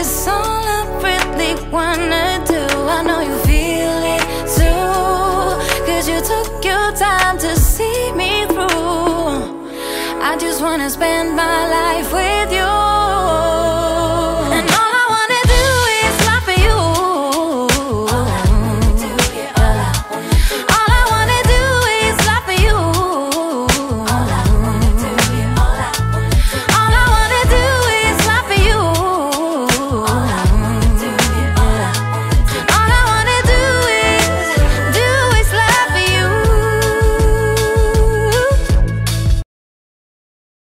It's all I really wanna do. I know you feel it too. Cause you took your time to see me through. I just wanna spend my life